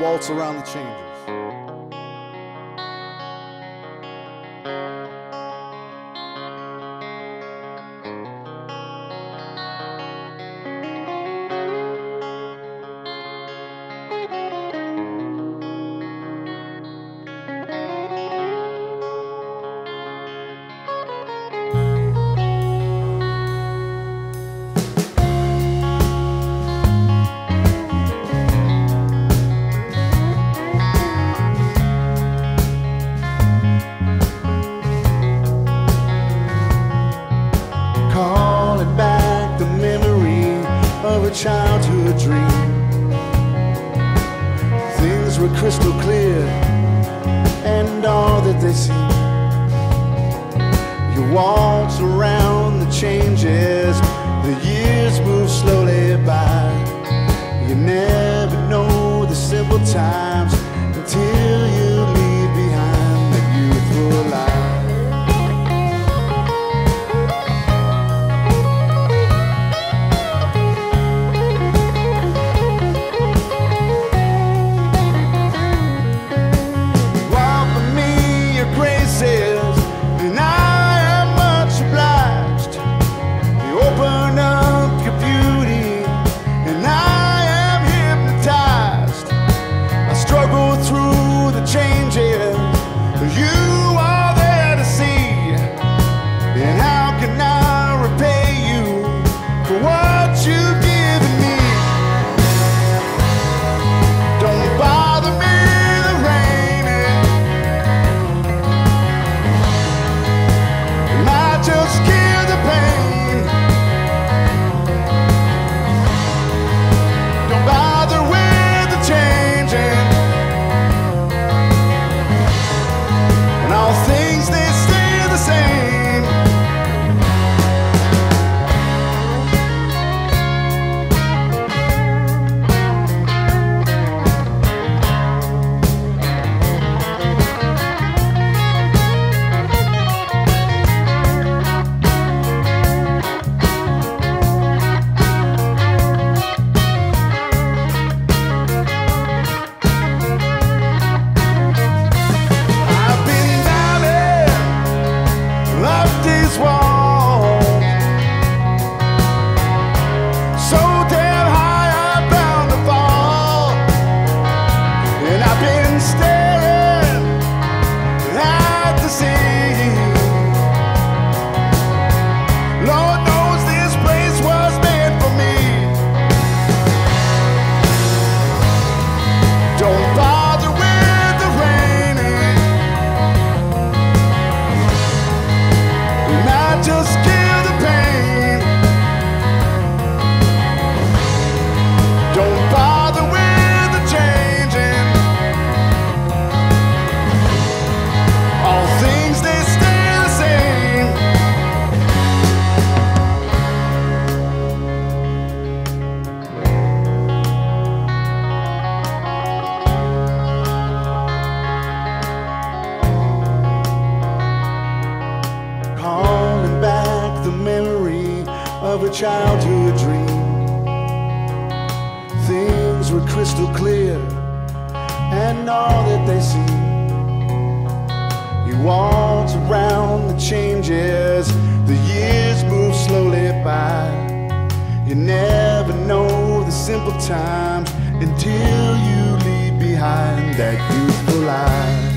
waltz around the changes. Childhood dream. Things were crystal clear, and all that they seem. You waltz around the changes, the years move slowly by. You never know the simple times until change. These a childhood dream. Things were crystal clear, and all that they seem. You waltz around the changes, the years move slowly by. You never know the simple times until you leave behind that youthful life.